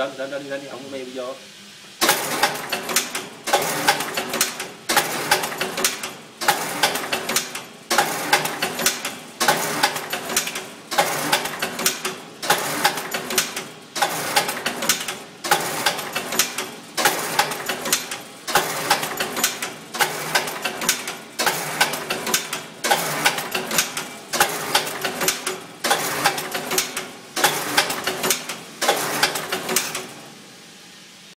đó đó đó đi ra đi không mày bây giờ